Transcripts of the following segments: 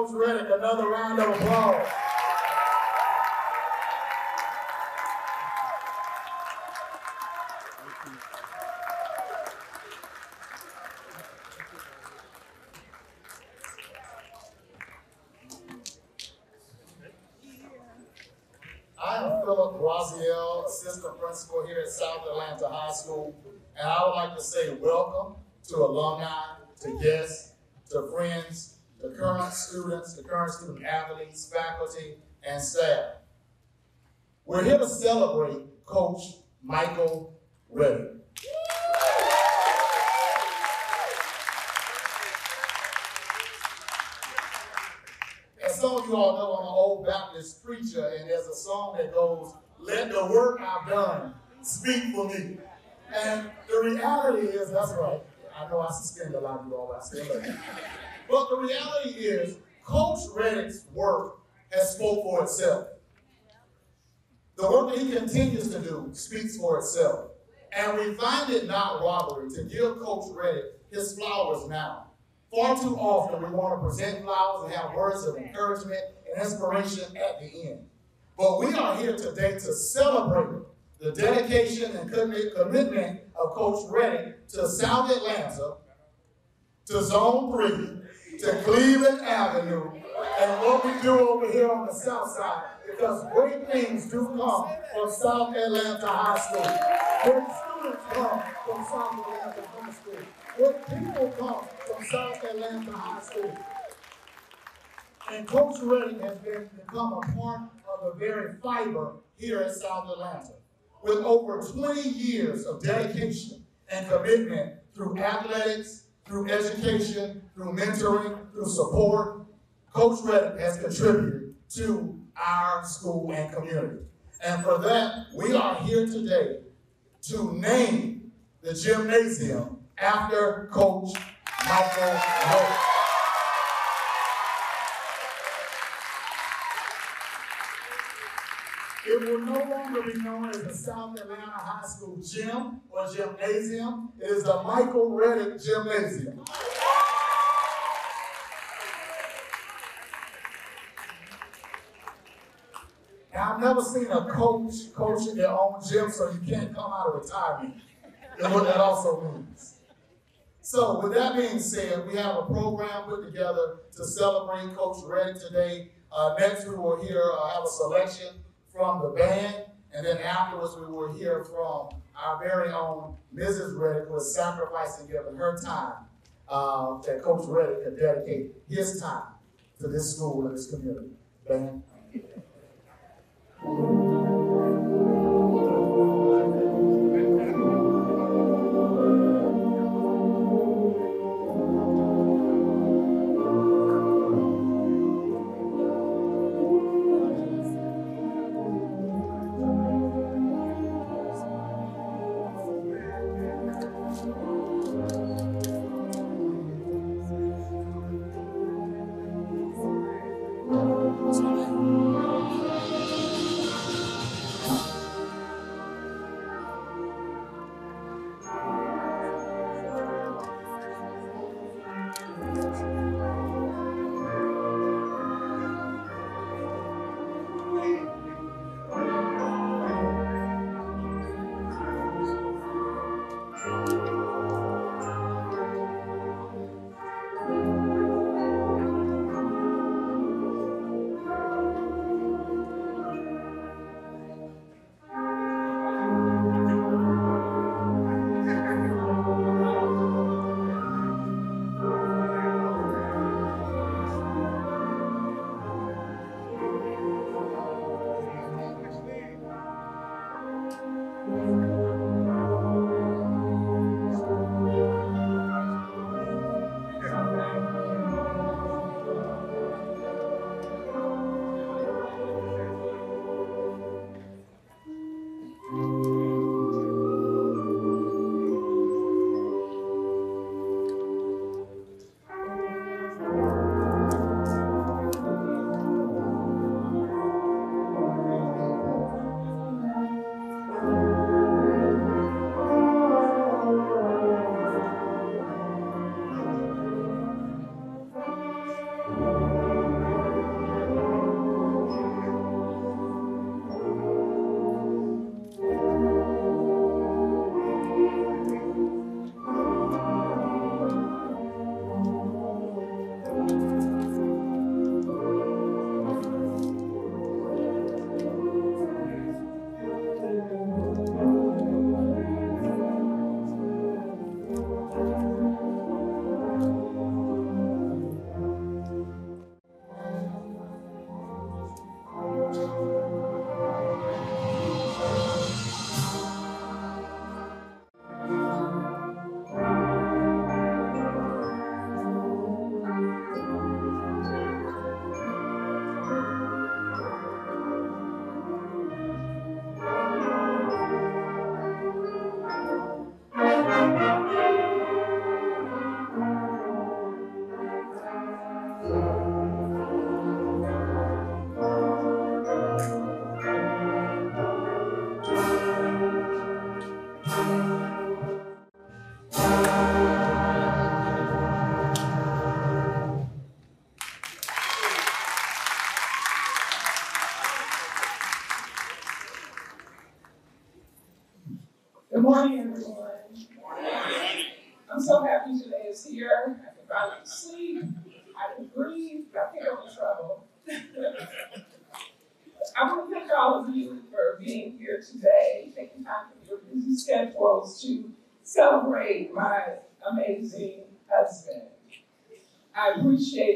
Coach Reddick another round of applause. I am Philip Raziel, Assistant Principal here at South Atlanta High School, and I would like to say welcome to alumni, to guests, to friends, to current students, the current student athletes, faculty, and staff. We're here to celebrate Coach Michael Reddick. And some of you all know I'm an old Baptist preacher, and there's a song that goes, Let the work I've done speak for me. And the reality is, that's right. I know I suspend a lot of you all, but I still love you. But the reality is, Coach Reddick's work has spoke for itself. The work that he continues to do speaks for itself. And we find it not robbery to give Coach Reddick his flowers now. Far too often, we want to present flowers and have words of encouragement and inspiration at the end. But we are here today to celebrate the dedication and commitment of Coach Reddick to South Atlanta, to Zone 3, to Cleveland Avenue, and what we do over here on the South Side, because great things do come from South Atlanta High School. Great students come from South Atlanta High School. Great people come from South Atlanta High School. And Coach Reddick has been, become a part of the very fiber here at South Atlanta. With over 20 years of dedication and commitment through athletics, through education, through mentoring, through support, Coach Reddick has contributed to our school and community. And for that, we are here today to name the gymnasium after Coach Michael Reddick. It will no longer be known as the South Atlanta High School Gym or Gymnasium. It is the Michael Reddick Gymnasium. Now, I've never seen a coach coaching their own gym, so you can't come out of retirement. And what that also means. So, with that being said, we have a program put together to celebrate Coach Reddick today. Uh, next, we will hear uh, have a selection from the band, and then afterwards, we will hear from our very own Mrs. Reddick, who is sacrificing, giving her time uh, that Coach Reddick could dedicate his time to this school and this community. Band.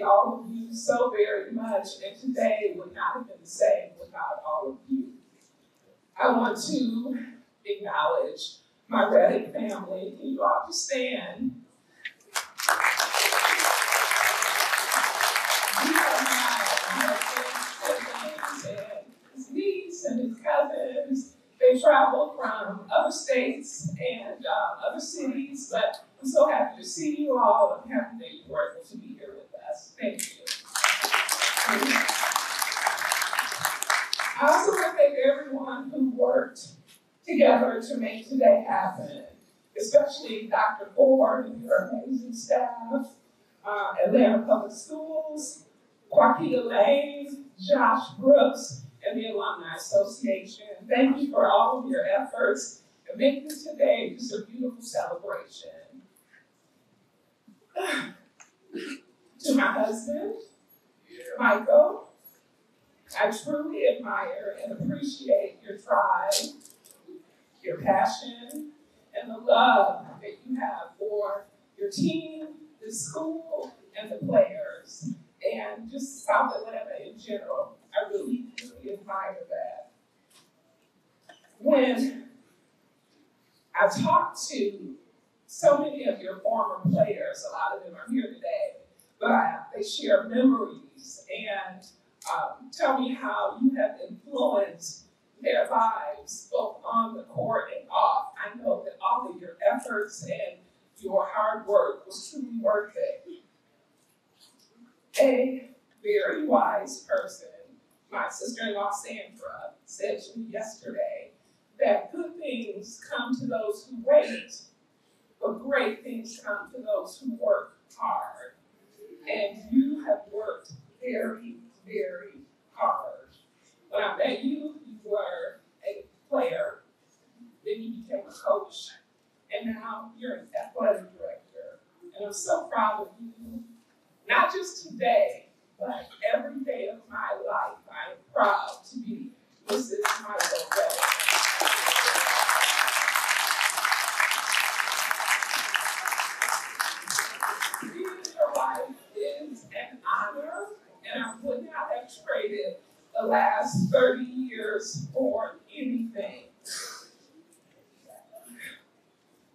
All of you so very much, and today would not have been the same without all of you. I want to acknowledge my Reddick family. Can you all just stand? We are my his niece and his cousins. They travel from other states and uh, other cities, but I'm so happy to see you all. I'm happy that you were able to be here with us. Thank you. I also want to thank everyone who worked together to make today happen, especially Dr. Ford and her amazing staff, uh, Atlanta Public Schools, Marquita Lane, Josh Brooks, and the Alumni Association. Thank you for all of your efforts and making today just a beautiful celebration. to my husband, Michael, I truly admire and appreciate your drive, your passion, and the love that you have for your team, the school, and the players, and just South Atlanta in general. I really, really admire that. When I've talked to so many of your former players, a lot of them are here today, but they share memories and um, tell me how you have influenced their lives, both on the court and off. I know that all of your efforts and your hard work was truly worth it. A very wise person, my sister-in-law Sandra, said to me yesterday that good things come to those who wait, but great things come to those who work hard. And you have worked very, very hard. When I met you, you were a player, then you became a coach, and now you're an athletic director. And I'm so proud of you, not just today, but every day of my life. I am proud to be Mrs. Michael Bell. Being your wife is an honor, and I would not have the last 30 years for anything.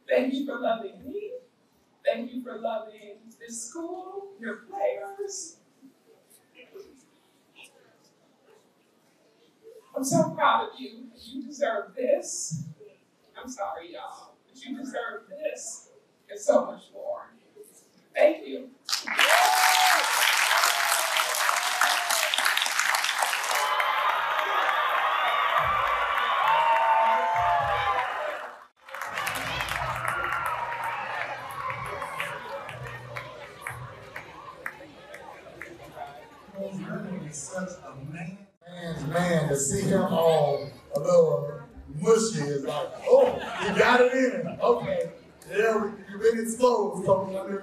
Thank you for loving me. Thank you for loving this school, your players. I'm so proud of you. You deserve this. I'm sorry, y'all, but you deserve this and so much more. Thank you.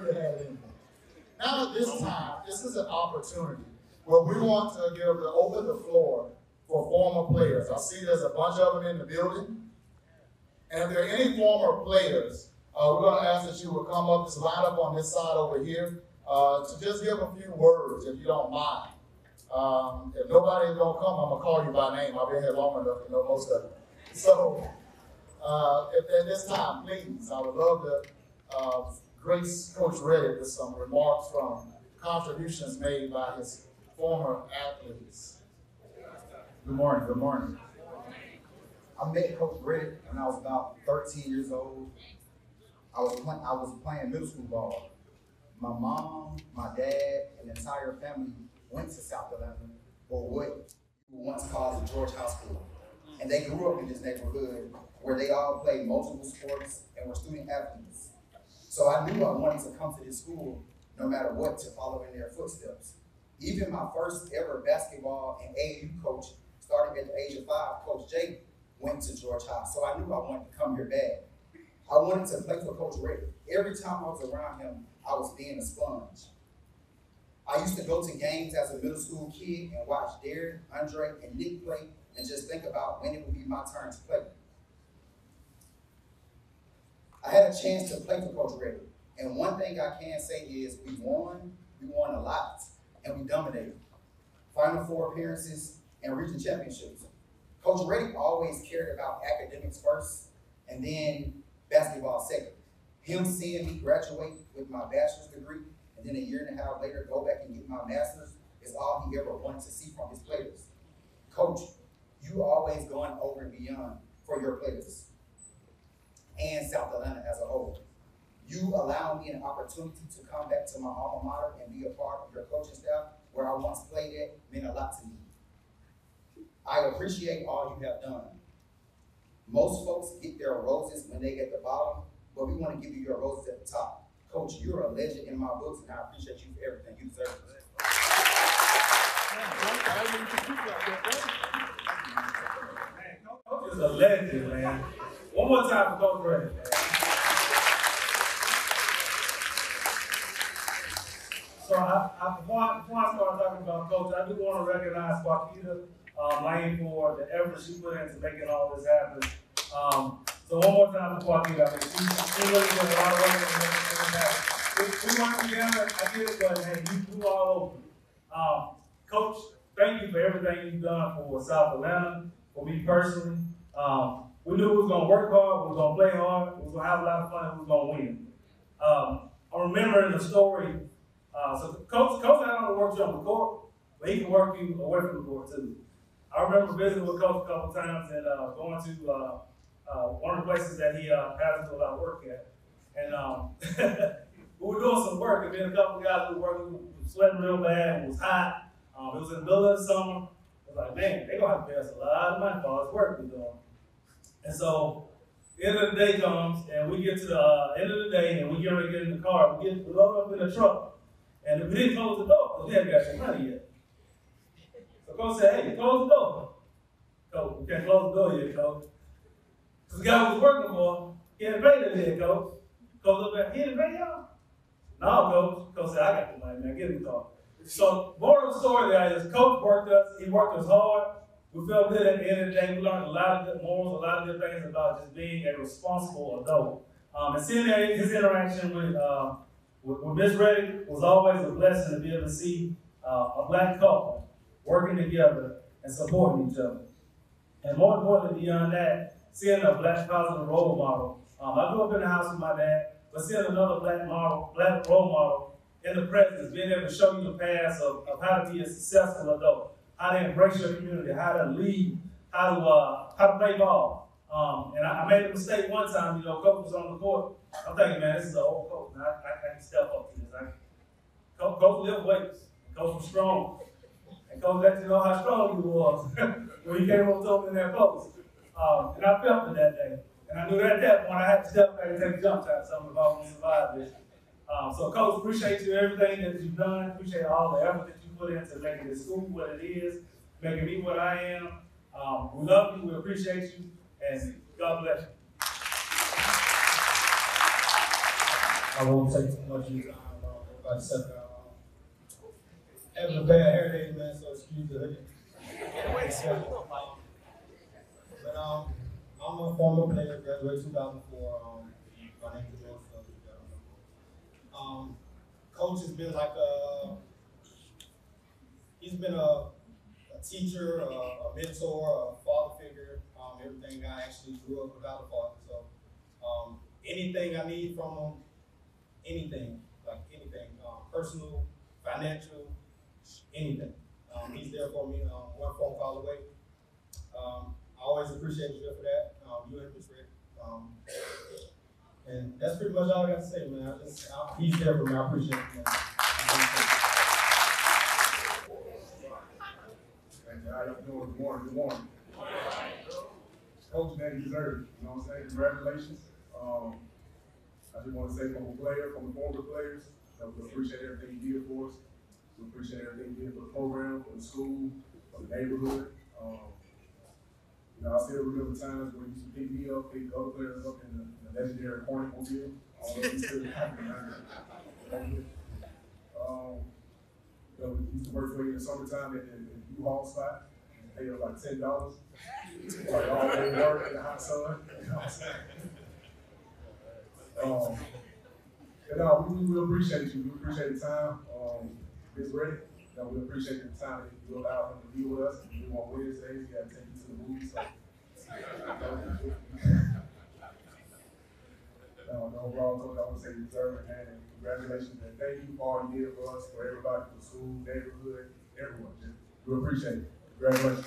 Had in. Now at this time, this is an opportunity where we want to give the open the floor for former players. I see there's a bunch of them in the building. And if there are any former players, uh, we're going to ask that you would come up, just line up on this side over here, uh, to just give a few words, if you don't mind. Um, if nobody going to come, I'm gonna call you by name. I've been here long enough to know most of them. So, uh, if at this time, please, I would love to uh, grace Coach Reddick with some remarks from contributions made by his former athletes. Good morning, good morning. I met Coach Reddick when I was about 13 years old. I was playing, I was playing middle school ball. My mom, my dad, and entire family went to South Atlanta, or what you once called the George House School. And they grew up in this neighborhood where they all played multiple sports and were student athletes. So I knew I wanted to come to this school no matter what to follow in their footsteps. Even my first ever basketball and AAU coach, starting at the age of five, Coach Jake, went to George House. So I knew I wanted to come here bad. I wanted to play for Coach Ray. Every time I was around him, I was being a sponge. I used to go to games as a middle school kid and watch Darren, Andre, and Nick play and just think about when it would be my turn to play. I had a chance to play for Coach Ray. And one thing I can say is we won, we won a lot, and we dominated. Final four appearances and region championships. Coach Reddick always cared about academics first and then basketball second. Him seeing me graduate with my bachelor's degree and then a year and a half later go back and get my master's is all he ever wanted to see from his players. Coach, you always going over and beyond for your players and South Atlanta as a whole. You allow me an opportunity to come back to my alma mater and be a part of your coaching staff where I once played at meant a lot to me. I appreciate all you have done. Most folks get their roses when they get the bottom, but we want to give you your roses at the top. Coach, you're a legend in my books, and I appreciate you for everything you deserve. Man, Coach is a legend, man. One more time for Coach Ray. So I, I, before, I, before I start talking about Coach, I do want to recognize Marquita uh, Lane for the effort she put into making all this happen. Um, so one more time for Marquita. I mean, she, she really did a lot of work to make this happen. We, we work together, I get it, but hey, you, you all over. Um, Coach, thank you for everything you've done for South Atlanta, for me personally. Um, we knew we was gonna work hard, we was gonna play hard, we was gonna have a lot of fun, we was gonna win. Um, I remember in the story. Uh, so coach, coach, I don't work you on the court, but he can work you away from the court too. I remember visiting with coach a couple times and uh, going to uh, uh, one of the places that he uh, has to do a lot of work at, and um, we were doing some work, and then a couple of guys were working, sweating real bad, it was hot. Um, it was in the middle of the summer. I was like, man, they're gonna have to pay us a lot of money for all this work we're doing. And so, end of the day comes, and we get to the uh, end of the day, and we get ready to get in the car. We get we load up in the truck, and we didn't close the door because we hadn't got your money yet. So coach said, "Hey, close the door." Coach, we can't close the door yet, coach. Because the guy was working for, he hadn't paid us yet, coach. Coach up there, he didn't pay y'all. No, coach. Coach said, "I got the money, man. Get in the car." So, moral story there is, coach worked us. He worked us hard. We felt good at the end of the day. We learned a lot of good morals, a lot of good things about just being a responsible adult. Um, and seeing his interaction with, uh, with, with Ms. Reddick was always a blessing to be able to see uh, a black couple working together and supporting each other. And more importantly, beyond that, seeing a black positive role model. Um, I grew up in the house with my dad, but seeing another black model, black role model in the presence, being able to show you the path of, of how to be a successful adult how to embrace your community, how to lead, how to uh, how to play ball. Um, and I, I, made a mistake one time. You know, coach was on the court. I'm thinking, man, this is an old coach. I, I, I can step up to this. I, coach, coach lift weights. Coach was strong. And coach let you know how strong he was when he came up to in that post. Um, and I felt it that day. And I knew that at that point I had to step back and take a jump shot. Something if I was to survive this. Um, so, coach, appreciate you everything that you've done. Appreciate all the effort put into making this school what it is, making me what I am. Um, we love you, we appreciate you, and God bless you. I won't take too much of your time. Everybody that. Um, having a bad hair day, man, so excuse the hoodie. But um, I'm a former player, graduated 2004. Um, my name is George Um, coach has been like a he's been a, a teacher, a, a, mentor, a father figure, um, everything I actually grew up without a father. So um, anything I need from him, anything, like anything, um, personal, financial, anything. Um, he's there for me, um, one phone call away. Um, I always appreciate you for that. you and Miss Rick. and that's pretty much all I got to say, man. I just, I, he's there for me. I appreciate it, man. How y'all doing? Good morning. Good morning. Coach, man, you deserve it. You know what I'm saying? Congratulations. Um, I just want to say from a player, from the former players, that we appreciate everything you did for us. We appreciate everything you did for the program, for the school, for the neighborhood. Um, You know, I still remember times when you used to pick me up, pick other players up in the, in the legendary corner mobile. All of these still happening out here. Um, you know, we used to work for you in the summertime at the, the U-Haul spot, and pay us like ten dollars. Like all day work in the hot sun? Um, we, we appreciate you, we appreciate the time, um, Ms. Reddick, we appreciate the time that you allowed him to be with us, we want Wednesdays, we gotta take you to the movies, so. No, overall, coach, I wanna say you deserve it, man, and congratulations, and thank you all you did for us, for everybody, for school, neighborhood, everyone, just, we appreciate it, congratulations.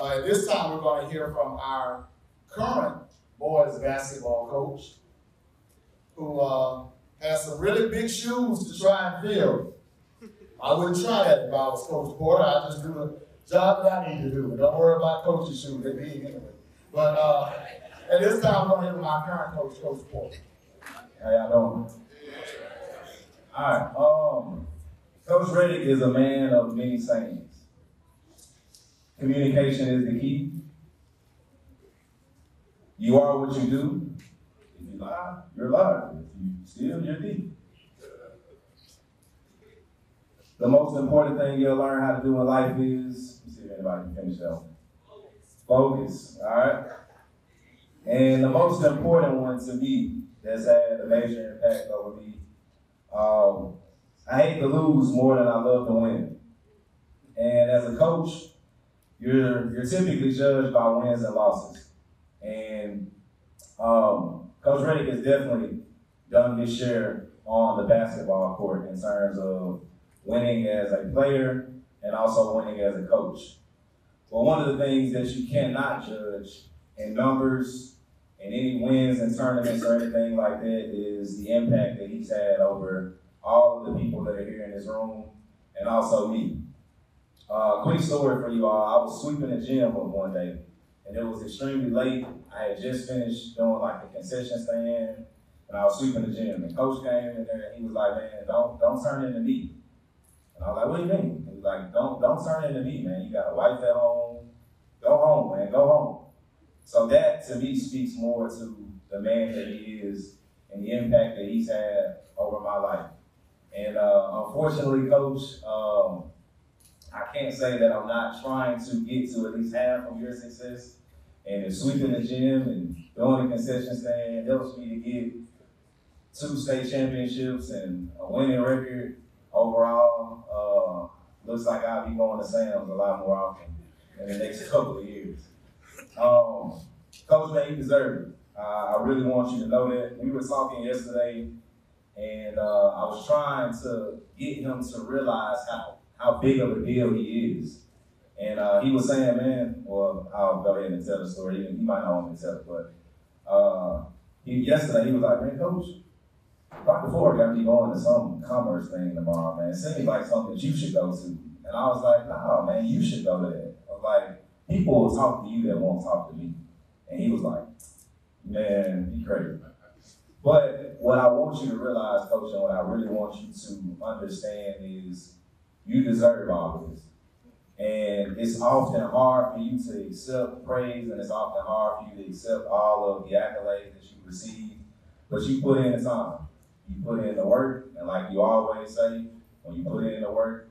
Uh, at this time, we're gonna hear from our current boys basketball coach, who, uh, has some really big shoes to try and fill. I wouldn't try that if I was Coach Porter, I'd just do the job that I need to do, don't worry about coach's shoes, they're big anyway. But, uh, at this time, we're gonna hear from our current coach, Coach Porter. How y'all doing? Alright, um, Coach Reddick is a man of many sayings. Communication is the key. You are what you do. If you lie, you're a liar. If you steal, you're a thief. The most important thing you'll learn how to do in life is, see if anybody can finish that. Focus, alright? And the most important one to me that's had a major impact over me. Um, I hate to lose more than I love to win. And as a coach, you're you're typically judged by wins and losses. And um, Coach Reddick has definitely done his share on the basketball court in terms of winning as a player and also winning as a coach. But one of the things that you cannot judge in numbers and any wins and tournaments or anything like that is the impact that he's had over all of the people that are here in this room and also me. Uh, quick story for you all. I was sweeping the gym one day and it was extremely late. I had just finished doing like the concession stand and I was sweeping the gym. And coach came in there and he was like, man, don't don't turn into me. And I was like, what do you mean? He was like, don't don't turn into me, man. You got a wife at home. Go home, man. Go home. So that to me speaks more to the man that he is and the impact that he's had over my life. And uh, unfortunately, coach, um, I can't say that I'm not trying to get to at least half of your success. And sweeping the gym and doing the concession stand helps me to get two state championships and a winning record overall, uh, looks like I'll be going to Sam's a lot more often in the next couple of years. Um, Coach, man, you deserve it. Uh, I really want you to know that. We were talking yesterday, and uh, I was trying to get him to realize how, how big of a deal he is. And uh, he was saying, man, well, I'll go ahead and tell the story. He, might not want me to tell it, but uh, he, yesterday he was like, man, Coach, Dr. Ford got me going to some commerce thing tomorrow, man. It seems like something you should go to. And I was like, nah, man, you should go to that. I was like, people will talk to you that won't talk to me. And he was like, man, you crazy. But what I want you to realize, coach, and what I really want you to understand is you deserve all this. And it's often hard for you to accept praise, and it's often hard for you to accept all of the accolades that you receive. But you put in the time. You put in the work, and like you always say, when you put in the work,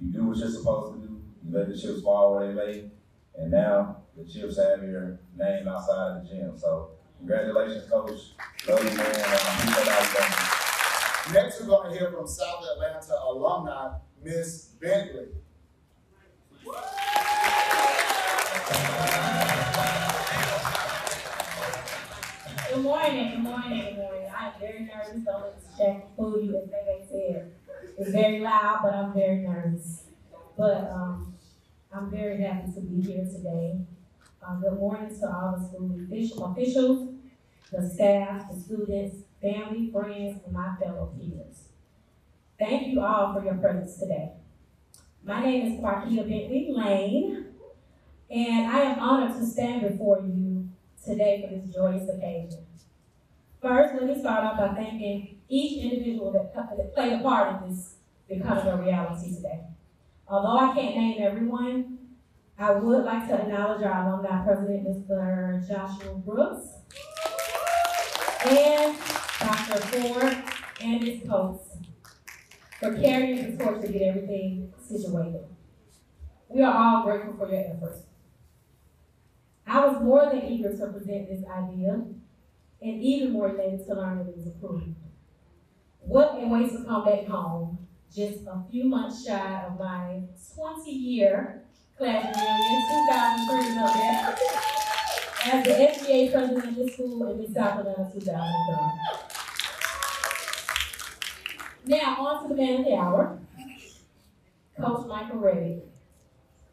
you do what you're supposed to do. You let the chips fall where they may, and now the chips have your name outside the gym. So congratulations, coach. Love you, man. I'm out Next, we're gonna hear from South Atlanta alumni, Miss Bentley. Good morning, good morning, good morning. I am very nervous. Don't let this jacket fool you, as they said. It's very loud, but I'm very nervous. But um, I'm very happy to be here today. Um, good morning to all the school official- officials, the staff, the students, family, friends, and my fellow peers. Thank you all for your presence today. My name is Marquita Bentley Lane, and I am honored to stand before you today for this joyous occasion. First, let me start off by thanking each individual that, that played a part in this becoming a reality today. Although I can't name everyone, I would like to acknowledge our alumni president, Mr. Joshua Brooks, and Dr. Ford and Ms. Coates for carrying the torch to get everything situated. We are all grateful for your efforts. I was more than eager to present this idea, and even more elated to learn that it was approved. What a way to come back home, just a few months shy of my 20-year class reunion, 2003 is up there, as the SGA president of this school in South Atlanta 2003. Now, on to the man of the hour, Coach Michael Reddick.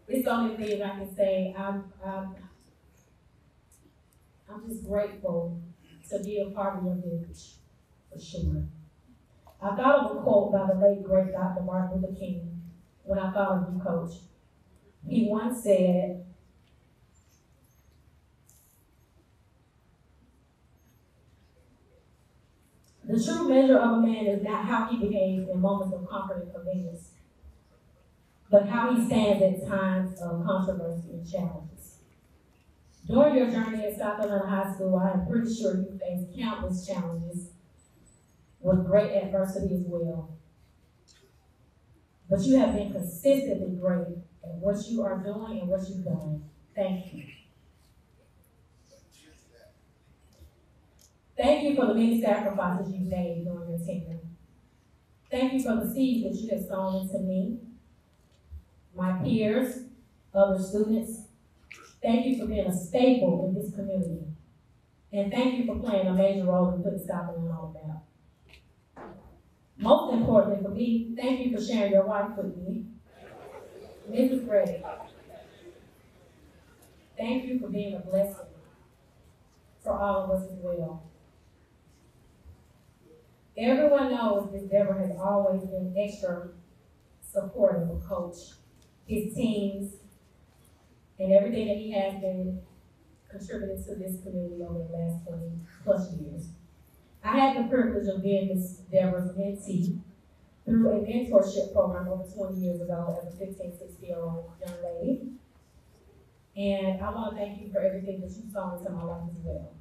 It's the only thing I can say. I'm, I'm, I'm just grateful to be a part of your village, for sure. I thought of a quote by the late great Dr. Martin Luther King when I thought of you, Coach. He once said, The true measure of a man is not how he behaves in moments of comfort and convenience, but how he stands at times of controversy and challenges. During your journey at South Carolina High School, I am pretty sure you faced countless challenges with great adversity as well. But you have been consistently great at what you are doing and what you've done. Thank you. Thank you for the many sacrifices you've made during your tenure. Thank you for the seeds that you have sown into me, my peers, other students. Thank you for being a staple in this community. And thank you for playing a major role in putting Carolina on map. Most importantly for me, thank you for sharing your wife with me, Mrs. Reddick. Thank you for being a blessing for all of us as well. Everyone knows Ms. Deborah has always been extra supportive of Coach, his teams, and everything that he has been contributing to this community over the last twenty plus years. I had the privilege of being Ms. Deborah's mentee through a mentorship program over twenty years ago as a 15, 16 year old young lady. And I want to thank you for everything that you've sown into my life as well.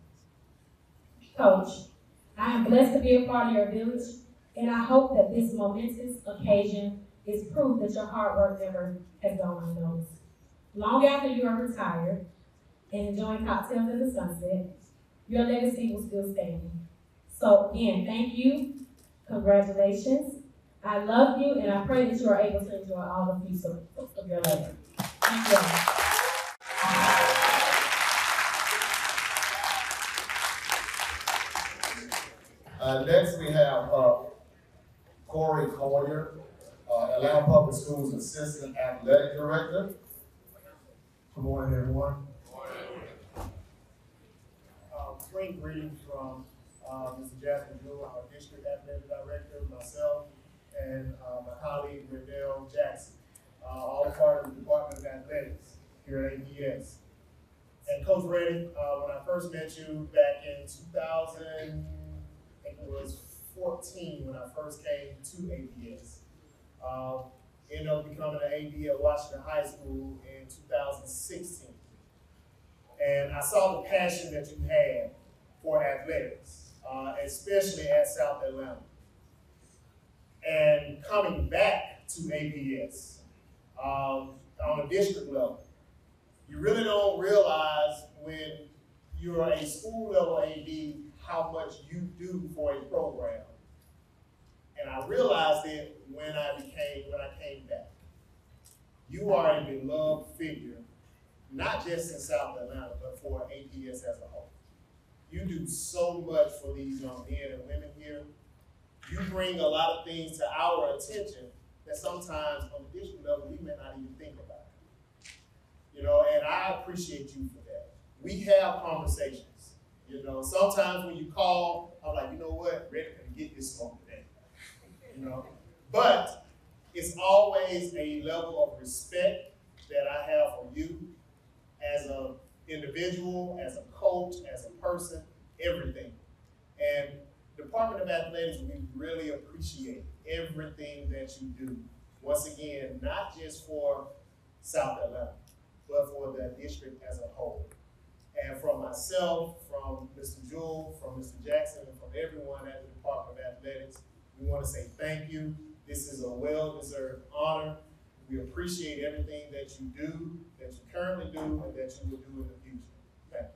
Coach, I am blessed to be a part of your village, and I hope that this momentous occasion is proof that your hard work never has gone unnoticed. Long after you are retired and enjoying cocktails in the sunset, your legacy will still stand. So again, thank you, congratulations. I love you, and I pray that you are able to enjoy all the fruits of, your labor. Thank you. Uh, next, we have, uh, Corey Collier, uh, Atlanta Public Schools Assistant Athletic Director. Good morning, everyone. Um, great greetings from, uh, Mr. Jasmine Blue, our district athletic director, myself, and, uh, my colleague, Riddell Jackson, uh, all part of the Department of Athletics here at APS. And Coach Reddick, uh, when I first met you back in two thousand, I think it was fourteen, when I first came to APS. Uh, ended up becoming an AD at Washington High School in two thousand sixteen. And I saw the passion that you had for athletics, uh, especially at South Atlanta. And coming back to APS um, on a district level, you really don't realize when you're a school level AD how much you do for a program. And I realized it when I became when I came back. You are a beloved figure not just in South Atlanta, but for APS as a whole. You do so much for these young men and women here. You bring a lot of things to our attention that sometimes on the district level, we may not even think about. You know, and I appreciate you for that. We have conversations. You know, sometimes when you call, I'm like, you know what, ready to get this smoke today. You know, but it's always a level of respect that I have for you as an individual, as a coach, as a person, everything. And Department of Athletics, we really appreciate everything that you do. Once again, not just for South Atlanta, but for the district as a whole. And from myself, from Mr. Jewell, from Mr. Jackson, and from everyone at the Department of Athletics, we want to say thank you. This is a well-deserved honor. We appreciate everything that you do, that you currently do, and that you will do in the future. Thank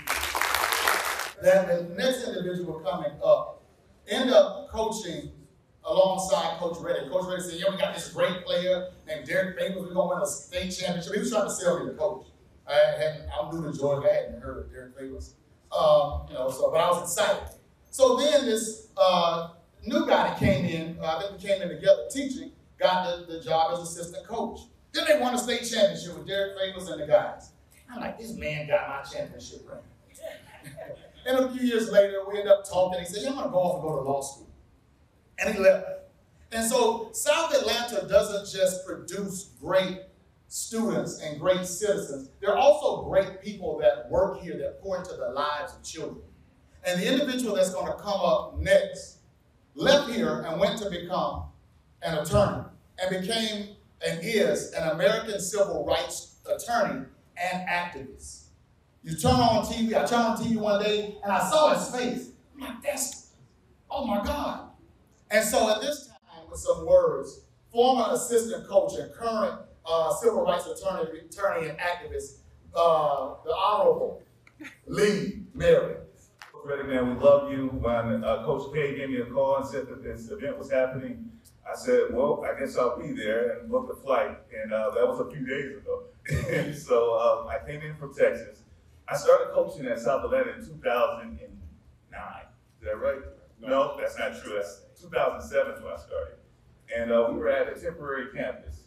you. Then the next individual coming up uh, end up coaching alongside Coach Reddick. Coach Reddick said, yeah, we got this great player named Derrick Favors. We're going to win a state championship. He was trying to sell me the coach. I hadn't, I'm new to Georgia. I hadn't heard of Derrick Favors. Um, you know, so, but I was excited. So then this uh, new guy that came in, uh, I think we came in together teaching, got the, the job as assistant coach. Then they won a state championship with Derrick Favors and the guys. I'm like, this man got my championship ring. and a few years later, we end up talking. He said, yeah, I'm gonna go off and go to law school. And he left. And so South Atlanta doesn't just produce great students and great citizens. There are also great people that work here that pour into the lives of children. And the individual that's going to come up next left here and went to become an attorney and became and is an American civil rights attorney and activist. You turn on TV, I turned on TV one day and I saw his face. I'm like, that's, oh my God. And so at this time, with some words, former assistant coach and current uh, civil rights attorney, attorney and activist, uh, the Honorable Lee Merritt. Coach Reddick, man, we love you. When uh, Coach K gave me a call and said that this event was happening, I said, well, I guess I'll be there and booked a flight. And uh, that was a few days ago. and so um, I came in from Texas. I started coaching at South Atlanta in 2009. Is that right? No, no that's not true. That's 2007 when I started. And uh, we were at a temporary campus.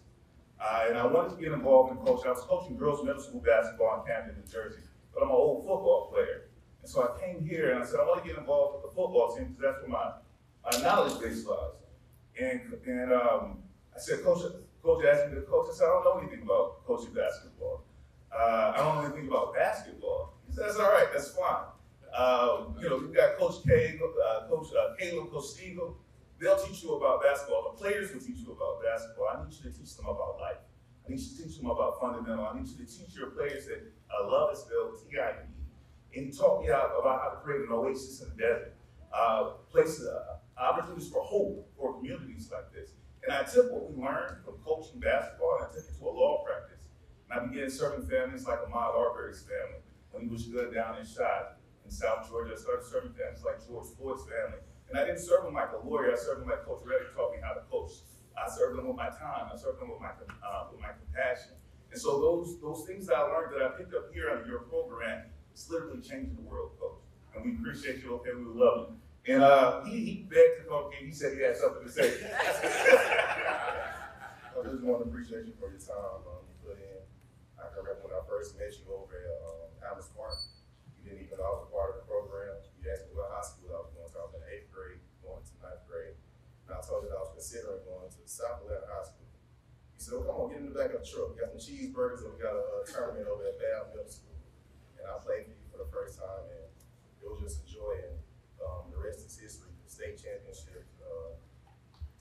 Uh, and I wanted to get involved in coaching. I was coaching girls middle school basketball in Camden, New Jersey, but I'm an old football player. And so I came here and I said, I want to get involved with the football team because that's where my, my knowledge base lies. And, and um, I said, Coach, Coach asked me to coach. I said, I don't know anything about coaching basketball. Uh, I don't know anything about basketball. He said, that's all right, that's fine. Uh, you know, we've got Coach K, uh, Coach uh, Caleb, Coach. They'll teach you about basketball. The players will teach you about basketball. I need you to teach them about life. I need you to teach them about fundamental. I need you to teach your players that uh, love is spelled T-I-E. And taught me how, about how to create an oasis in the desert. Uh, places, uh, opportunities for hope for communities like this. And I took what we learned from coaching basketball and I took it to a law practice. And I began serving families like Ahmaud Arbery's family when he was gunned down in shot in South Georgia. I started serving families like George Floyd's family. And I didn't serve them like a lawyer. I served them like Coach Reddick taught me how to coach. I served them with my time. I served them with my uh, with my compassion. And so those those things that I learned that I picked up here under your program, it's literally changing the world, Coach. And we appreciate you, okay? We love you. And uh, he, he begged to come in. He said he had something to say. I just want to appreciate you for your time um, you put in. I can remember when I first met you over at um, Park. You didn't even know I was a part of the program. You asked me what high school I was going to. I was in eighth grade, going to ninth grade. And I told him that I was considering going to South Atlanta High School. You said, well, come on, get in the back of the truck. We got some cheeseburgers and we got a, a tournament over at Bath Middle School. And I played for you for the first time, and it was just a joy. And um, the rest is history. The state championship, uh,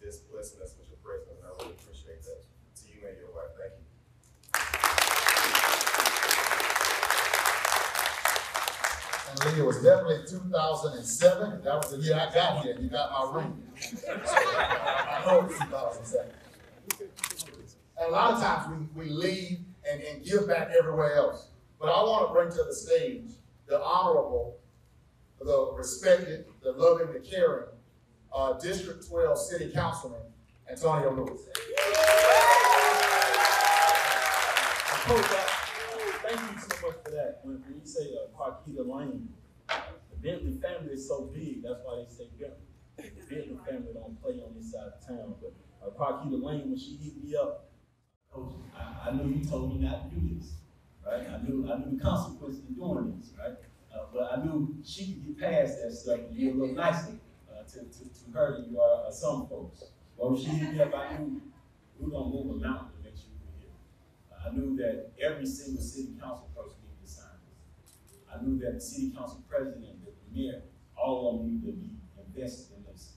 just blessing us with your presence, and I really appreciate that. To you and your wife, thank you. Lee, it was definitely 2007. That was the year I got here. You got my ring. I know it's 2007. And a lot of times we, we leave and, and give back everywhere else. But I want to bring to the stage the honorable, the respected, the loving, the caring uh, District 12 City Councilman, Antonio Lewis. Coach, thank you so When, when you say uh, Parkita Lane, the Bentley family is so big, that's why they say Bentley. The Bentley family don't play on this side of town, but uh, Lane, when she hit me up, I, I knew you told me not to do this, right? I knew I knew the consequences of doing this, right? Uh, but I knew she could get past that stuff and a little nicer uh, to, to, to her than you are uh, some folks. When she hit me up, I knew we were gonna move a mountain to make sure we were here. I knew that every single city council person needed to sign this. I knew that the city council president, and the mayor, all of them needed to be invested in this.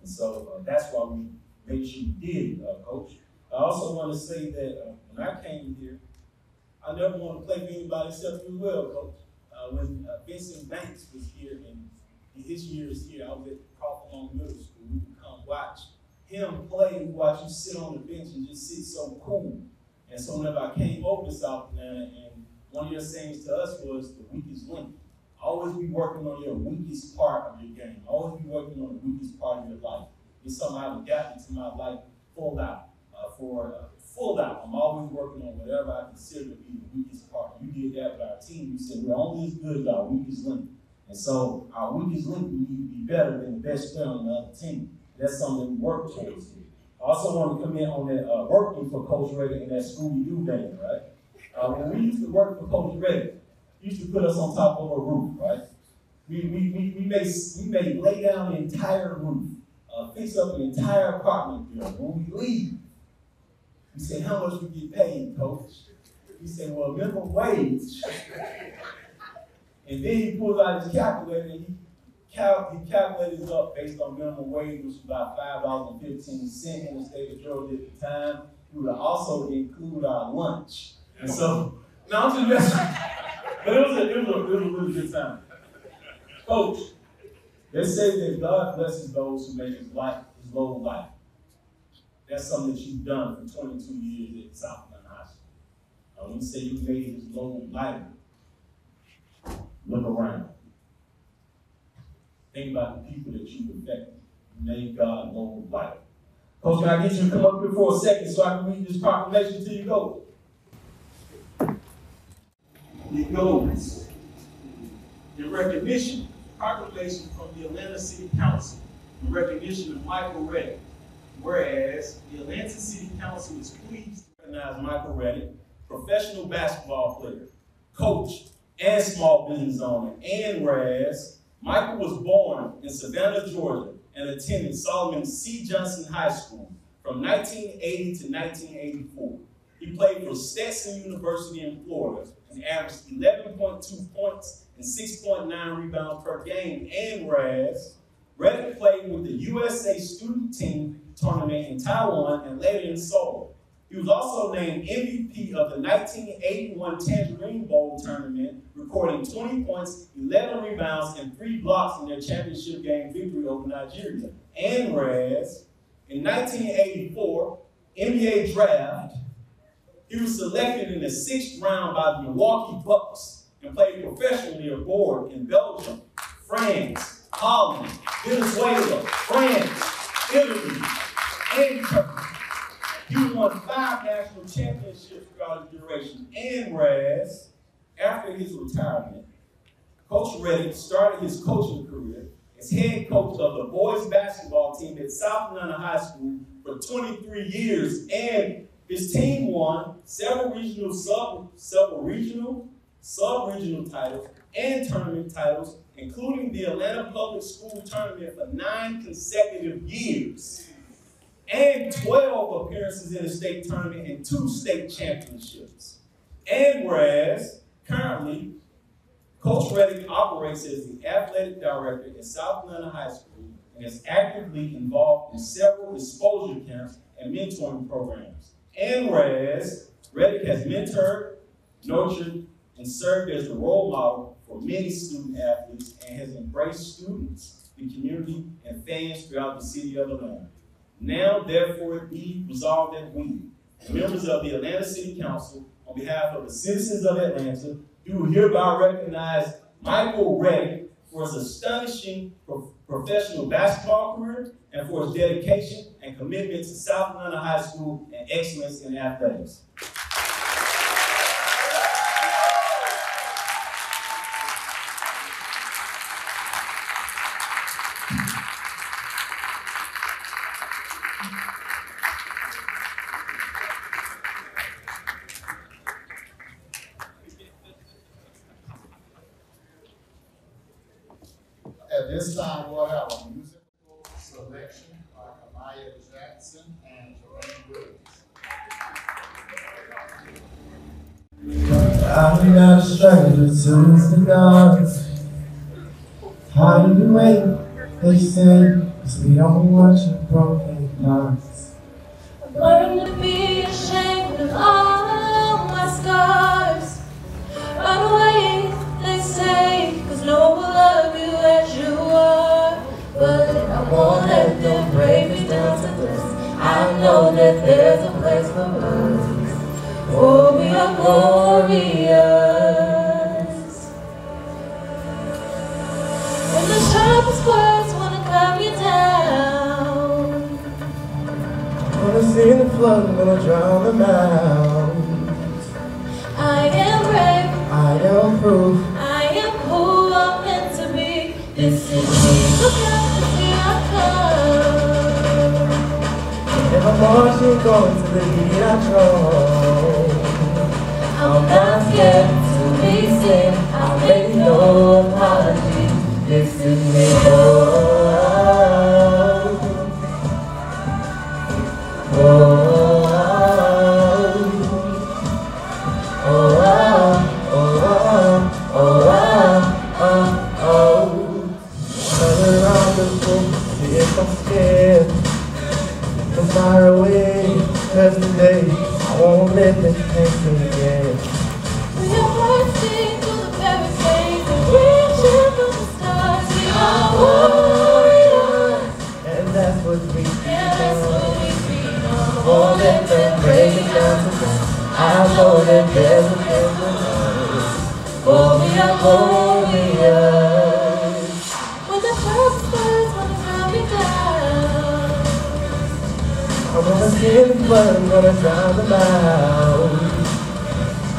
And so uh, that's why we made sure we did, uh, Coach. I also want to say that uh, when I came here, I never want to play for anybody except you well, coach. Uh, when uh, Vincent Banks was here and his years here, I was at Long Middle School. We would come watch him play and watch you sit on the bench and just sit so cool. And so whenever I came over to South Atlanta, one of your sayings to us was the weakest link. Always be working on your weakest part of your game. Always be working on the weakest part of your life. It's something I've adapted to my life full out. Uh, for uh, full out, I'm always working on whatever I consider to be the weakest part. You did that with our team. You said we're only as good as our weakest link. And so our weakest link, we need to be better than the best player on the other team. That's something we work towards. I also want to come in on that uh, working for Coach Reddick and that Scooby Doo thing, right? Uh, when we used to work for Coach Reddick, he used to put us on top of a roof, right? We, we, we, we, may, we may lay down the entire roof, uh, fix up an entire apartment building. When we leave, he said, How much we get paid, coach? He said, Well, minimum wage. and then he pulls out his calculator and he cal- he calculated it up based on minimum wage, which was about five dollars and fifteen cents in the state of Georgia at the time. We would also include our lunch. And so, now I'm just messing. But it was a, it was a, it was a really good time. Coach, they say that God blesses those who make his life his load light. That's something that you've done for 22 years at South Carolina High School. When you say you made his low lighter, look around. Think about the people that you've affected. You made God load lighter. Coach, can I get you to come up here for a second so I can read this proclamation to you go? It goes in recognition, proclamation from the Atlanta City Council in recognition of Michael Reddick. Whereas the Atlanta City Council is pleased to recognize Michael Reddick, professional basketball player, coach, and small business owner. And whereas Michael was born in Savannah, Georgia, and attended Solomon C. Johnson High School from 1980 to 1984. He played for Stetson University in Florida and averaged 11.2 points and 6.9 rebounds per game. And whereas Reddick played with the USA student team tournament in Taiwan and later in Seoul. He was also named MVP of the 1981 Tangerine Bowl tournament, recording 20 points, 11 rebounds, and 3 blocks in their championship game victory over Nigeria. And whereas in 1984 NBA draft, he was selected in the sixth round by the Milwaukee Bucks and played professionally abroad in Belgium, France, Holland, Venezuela, France, Italy, and Turkey. He won five national championships throughout his duration. And whereas, after his retirement, Coach Reddick started his coaching career as head coach of the boys basketball team at South Atlanta High School for 23 years. And his team won several regional, sub, several regional, sub-regional titles and tournament titles, including the Atlanta Public School Tournament for nine consecutive years and 12 appearances in the state tournament and two state championships. And whereas currently Coach Reddick operates as the athletic director at South Atlanta High School and is actively involved in several exposure camps and mentoring programs. And whereas Reddick has mentored, nurtured, and served as the role model for many student athletes and has embraced students, the community, and fans throughout the city of Atlanta. Now, therefore, be resolved that we, members of the Atlanta City Council, on behalf of the citizens of Atlanta, do hereby recognize Michael Reddick for his astonishing pro- professional basketball career and for his dedication and commitment to South Atlanta High School and excellence in athletics. At this time, we'll have a musical selection by Amaya Jackson and Jermaine Williams. I'm not stranger to the do you wait? They say, cause we don't want your broken hearts. Learn to be ashamed of all my scars. Run away, they say, cause no one will love you as you are. But I won't let them break me down to this. I know that there's a place for us. For oh. Glorious. When the sharpest words wanna calm you down. Wanna see the flood, I'm gonna drown them out. I am brave. I am proof. I am who I'm meant to be. This is me. Look out, I come. If I'm marching, going to the beat I drum. I'm not scared to be seen. I make no apology. This is me. Oh, won't let them break it down to this. I know that a place for us. For we are glorious. When the first words wanna calm me down. I'm gonna the flood, I'm gonna drown them out.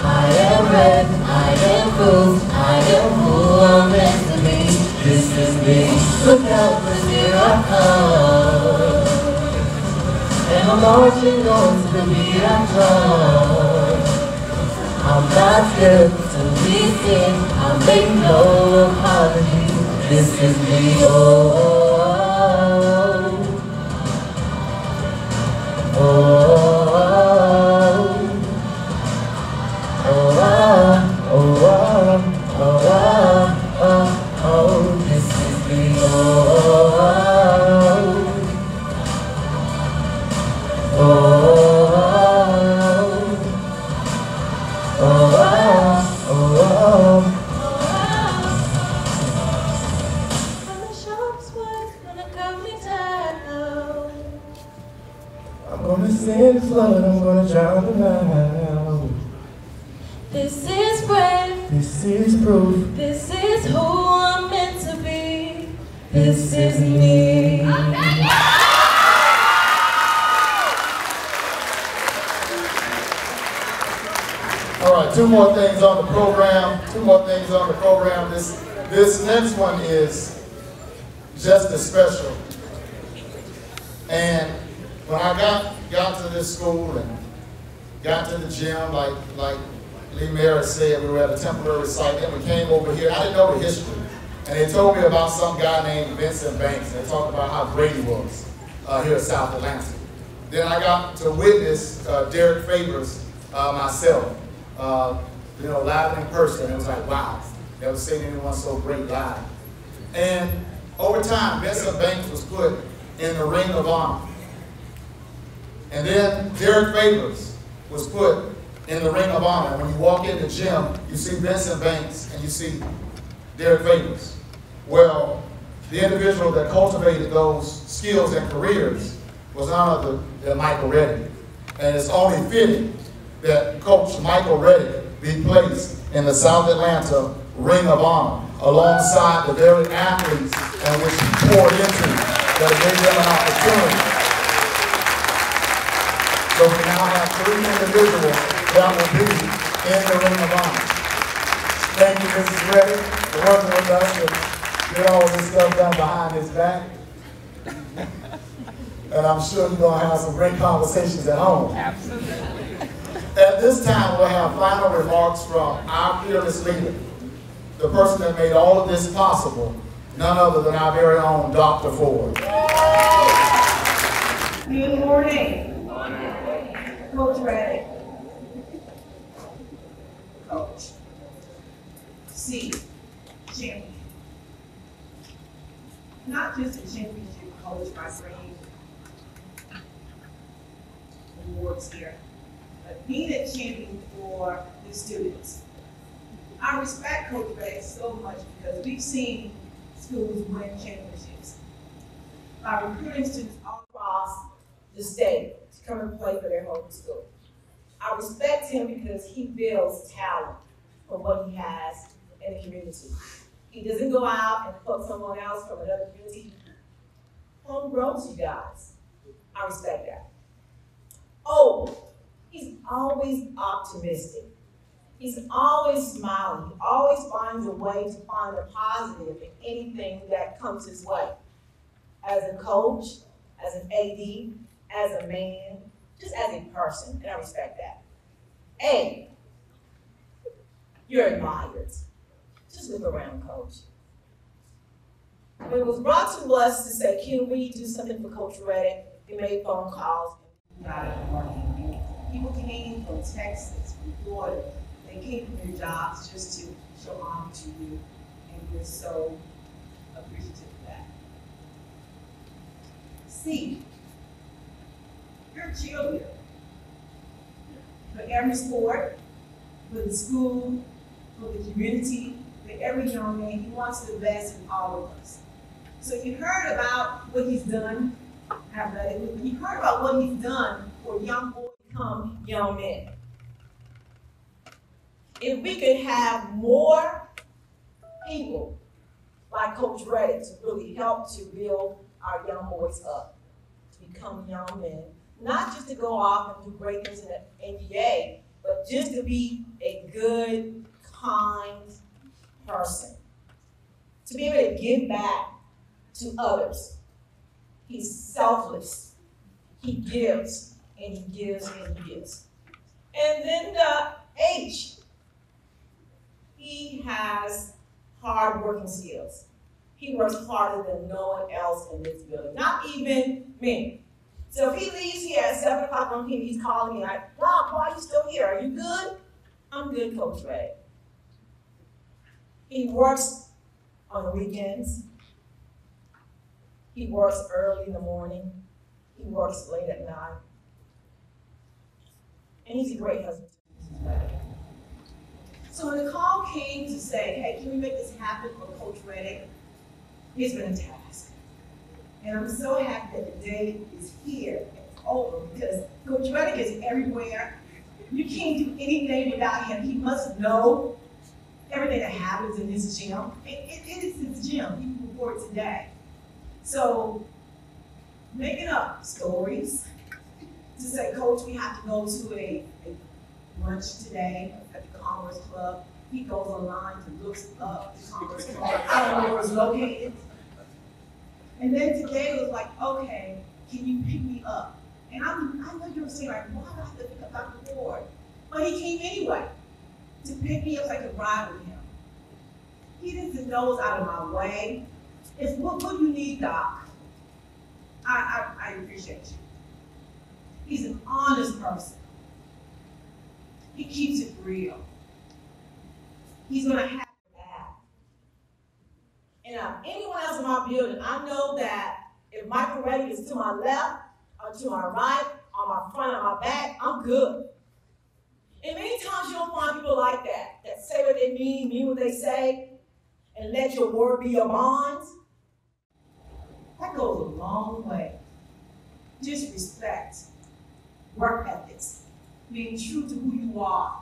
I am red, I am proof, I am who I'm meant to be. This is me. Look out, 'cause here I come. And I'm marching on to I drum. I'm not scared to be seen. I make no apology. This is me. Oh, oh, oh, oh, program. Two more things on the program. This this next one is just as special. And when I got got to this school and got to the gym, like like Lee Mary said, we were at a temporary site. Then we came over here. I didn't know the history, and they told me about some guy named Vincent Banks. They talked about how great he was uh, here at South Atlanta. Then I got to witness uh, Derrick Favors uh, myself, uh, you know, live in person. It was like, wow, never seen anyone so great live. And over time, Vincent Banks was put in the Ring of Honor. And then Derrick Favors was put in the Ring of Honor. When you walk in the gym, you see Vincent Banks and you see Derrick Favors. Well, the individual that cultivated those skills and careers was none other than Michael Reddick. And it's only fitting that Coach Michael Reddick be placed in the South Atlanta Ring of Honor alongside the very athletes in which he poured into that gave them an opportunity. So we now have three individuals that will be in the Ring of Honor. Thank you, Mrs. Reddick, for working with us to get all this stuff done behind his back. And I'm sure you're gonna have some great conversations at home. Absolutely. At this time, we'll have final remarks from our fearless leader, the person that made all of this possible, none other than our very own Dr. Ford. Good morning. Coach Reddick. Coach. C. Champion. Not just a championship coach by bringing awards here, being a champion for the students. I respect Coach Ray so much because we've seen schools win championships by recruiting students all across the state to come and play for their home school. I respect him because he builds talent from what he has in the community. He doesn't go out and put someone else from another community. Home grows, you guys. I respect that. Oh, he's always optimistic. He's always smiling. He always finds a way to find a positive in anything that comes his way. As a coach, as an AD, as a man, just as a person, and I respect that. A, you're admired. Just look around, coach. When it was brought to us to say, can we do something for Coach Reddick, we made phone calls. People came from Texas, from Florida. They came from their jobs just to show honor to you, and we're so appreciative of that. C, you're cheerleader. For every sport, for the school, for the community, for every young man, he wants the best in all of us. So you heard about what he's done, read it, you heard about what he's done for young boys become young men. If we could have more people like Coach Reddick to really help to build our young boys up, to become young men, not just to go off and do great things in the NBA, but just to be a good, kind person. To be able to give back to others. He's selfless. He gives and he gives and he gives. And then the H, he has hard working skills. He works harder than no one else in this building, not even me. So if he leaves here at 7 o'clock on him, he's calling me like, Rob, why are you still here? Are you good? I'm good, Coach Ray. He works on the weekends. He works early in the morning. He works late at night. And he's a great husband. So when the call came to say, hey, can we make this happen for Coach Reddick? It's been a task. And I'm so happy that the day is here. It's over because Coach Reddick is everywhere. You can't do anything without him. He must know everything that happens in this gym. It, it, it is his gym. He reported today. So making up stories to say, Coach, we have to go to a, a lunch today at the Commerce Club. He goes online to look up the Commerce Club. I don't know where it's located. And then today was like, okay, can you pick me up? And I'm, I know you're saying, like, why do I have to pick up Dr. Ford? But he came anyway to pick me up so I could ride with him. He didn't nose out of my way. It's what, what you need, Doc? I, I, I appreciate you. He's an honest person. He keeps it real. He's gonna have that. And uh, anyone else in my building, I know that if Michael Reddick is to my left, or to my right, on my front, or my back, I'm good. And many times you don't find people like that, that say what they mean, mean what they say, and let your word be your bond. That goes a long way. Just respect, work ethics, being true to who you are.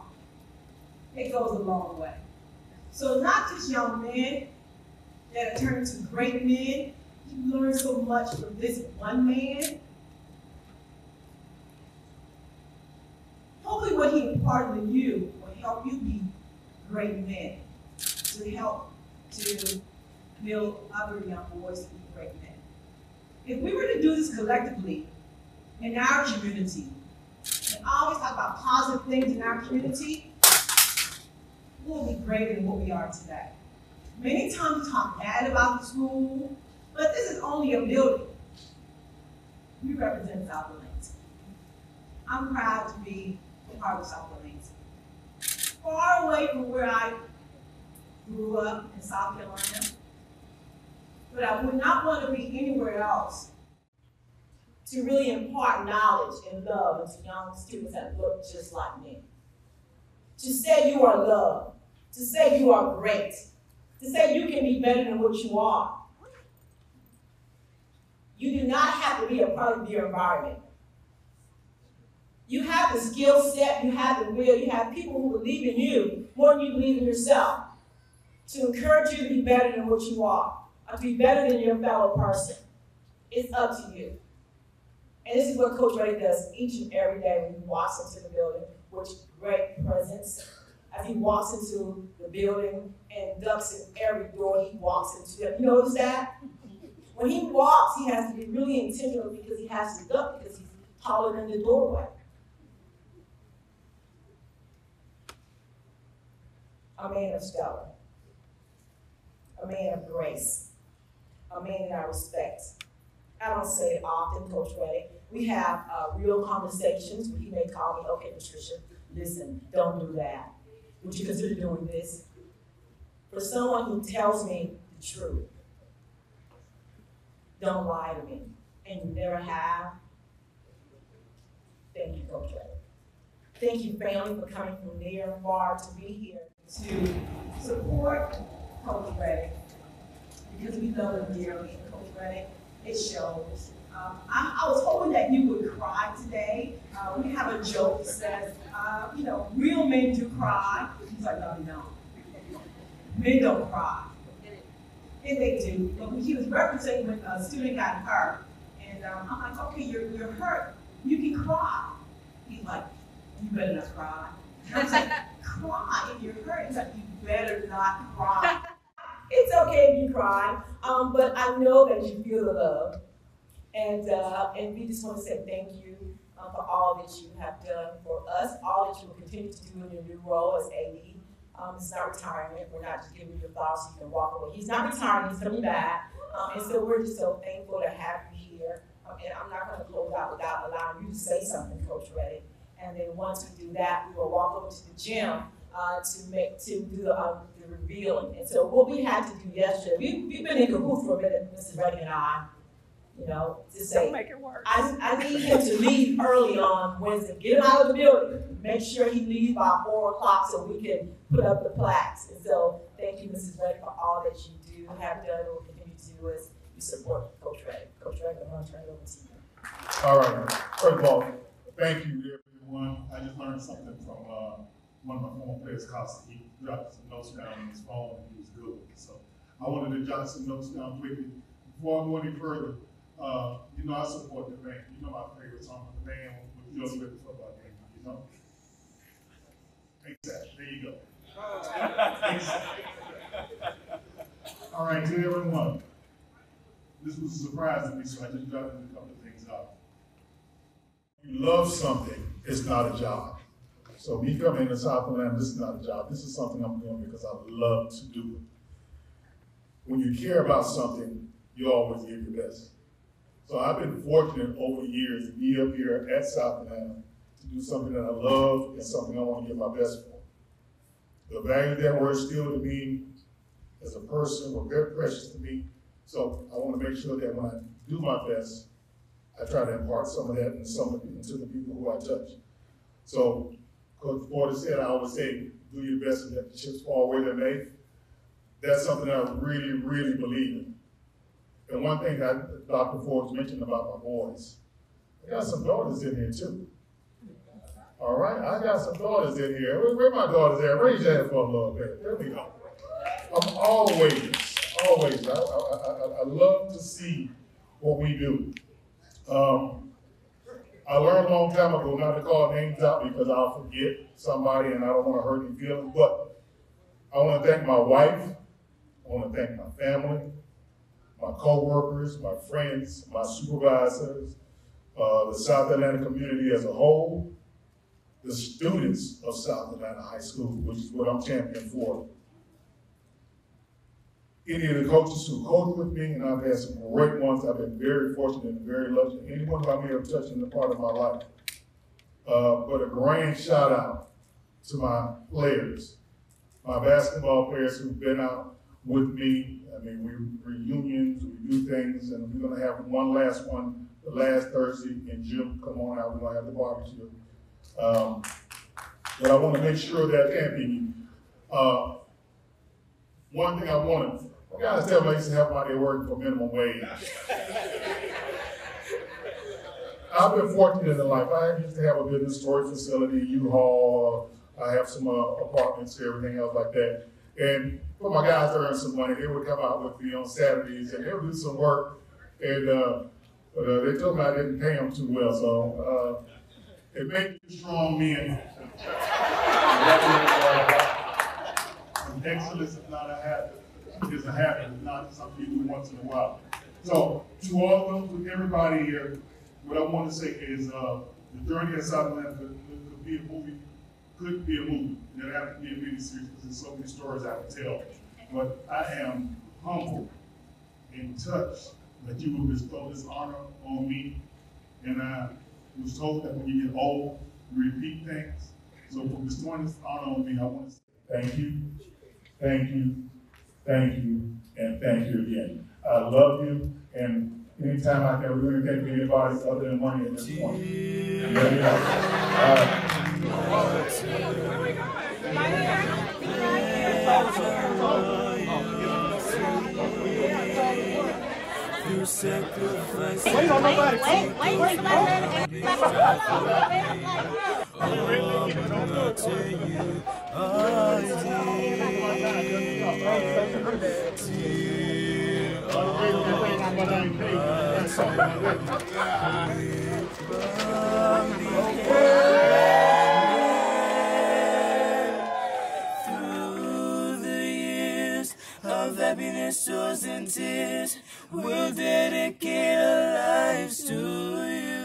It goes a long way. So not just young men that turned into great men, you learn so much from this one man. Hopefully what he imparted in you will help you be great men, to help to build other young boys to be great men. If we were to do this collectively in our community, and always talk about positive things in our community, we'll be greater than what we are today. Many times we talk bad about the school, but this is only a building. We represent South Atlanta. I'm proud to be a part of South Atlanta. Far away from where I grew up in South Carolina, but I would not want to be anywhere else to really impart knowledge and love into young students that look just like me. To say you are loved, to say you are great, to say you can be better than what you are. You do not have to be a part of your environment. You have the skill set, you have the will, you have people who believe in you more than you believe in yourself to encourage you to be better than what you are, or to be better than your fellow person. It's up to you. And this is what Coach Ray does each and every day when he walks into the building, with great presence. As he walks into the building and ducks in every door he walks into. Have you noticed that? When he walks, he has to be really intentional because he has to duck because he's taller than the doorway. A man of stellar, a man of grace, a man that I respect. I don't say it often, Coach Reddick. We have uh, real conversations where he may call me, okay, Patricia, listen, don't do that. Would you consider doing this? For someone who tells me the truth, don't lie to me, and you never have, thank you, Coach Reddick. Thank you, family, for coming from near and far to be here to support Coach Reddick because we love him dearly. Coach Reddick, it shows. Um, I, I, was hoping that you would cry today. Uh, we have a joke that says, uh, you know, real men do cry. He's like, no, no. Men don't cry. And they do. But he was referencing when a student got hurt. And um, I'm like, okay, you're, you're hurt. You can cry. He's like, you better not cry. And I was like, cry if you're hurt. He's like, you better not cry. it's okay if you cry, um, but I know that you feel the love. And, uh, and we just want to say thank you uh, for all that you have done for us, all that you will continue to do in your new role as AD. Um, it's not retirement. We're not just giving you your thoughts so you can walk away. He's not retiring. He's coming back. Um, and so we're just so thankful to have you here. Um, and I'm not going to close out without allowing you to say something, Coach Reddick. And then once we do that, we will walk over to the gym uh, to make to do the, um, the revealing. And so what we had to do yesterday, we, we've been in cahoots for a minute, Mrs. Reddick and I, you know, to say, Don't make it worse. I, I need him to leave early on Wednesday. Get him out of the building. Make sure he leaves by four o'clock so we can put up the plaques. And so thank you, Mrs. Reddick, for all that you do, have done, and will continue to do as you support Coach Reddick. Coach Reddick, I'm going to turn it over to you. All right. First of all, thank you, everyone. I just learned something from uh, one of my former players, Costa. He dropped some notes down on his phone. and He was good. So I wanted to jot some notes down quickly. Before I go any further, uh, you know, I support the band. You know my favorite song, the band with Joe Smith football game. You know. Exactly. There you go. All right, to everyone. This was a surprise to me, so I just jotted a couple of things out. You love something, it's not a job. So me coming to South Atlanta, this is not a job. This is something I'm doing because I love to do it. When you care about something, you always give your best. So I've been fortunate over the years to be up here at South Atlanta to do something that I love and something I want to give my best for. The value of that word still to me as a person were very precious to me. So I want to make sure that when I do my best, I try to impart some of that into some of the, into the people who I touch. So Coach Porter said, I always say, do your best and let the chips fall where they may. That's something I really, really believe in. And one thing that Dr. Forbes mentioned about my boys, I got some daughters in here too. All right, I got some daughters in here. Where, where my daughters at? Raise your hand for a little bit. There we go. I'm always, always, I, I, I, I love to see what we do. Um, I learned a long time ago not to call names out because I'll forget somebody and I don't want to hurt any feelings. But I want to thank my wife. I want to thank my family, my co-workers, my friends, my supervisors, uh, the South Atlanta community as a whole, the students of South Atlanta High School, which is what I'm championing for. Any of the coaches who coached with me, and I've had some great ones. I've been very fortunate and very lucky. Anyone who I may have touched in the part of my life. Uh, but a grand shout out to my players, my basketball players who've been out with me. I mean, we reunions, we do things, and we're gonna have one last one the last Thursday in June. Come on out, we're gonna have the barbecue. Um, but I want to make sure that Anthony, uh, one thing I wanted, I gotta tell to have out there working for minimum wage. I've been fortunate in life. I used to have a business storage facility, U-Haul. I have some uh, apartments, everything else like that. And for my guys to earn some money, they would come out with me on Saturdays and they would do some work. And uh, but, uh, they told me I didn't pay them too well, so uh, it made me strong men. Excellence is not a habit. It's a habit, not something you do once in a while. So to all of them, to everybody here, what I want to say is uh, the journey at Southland could, could be a movie, could be a movie. Doesn't have to be a mini series because there's so many stories I can tell. But I am humbled and touched that you would bestow this honor on me. And I was told that when you get old, you repeat things. So for bestowing this honor on me, I want to say thank you, thank you, thank you, and thank you again. I love you, and anytime I can really think of anybody other than money at this point. Let me know. You sacrifice. Wait on nobody. Wait, wait, wait. To you, I but I'm of happiness, joys, and tears. We'll dedicate our lives to you.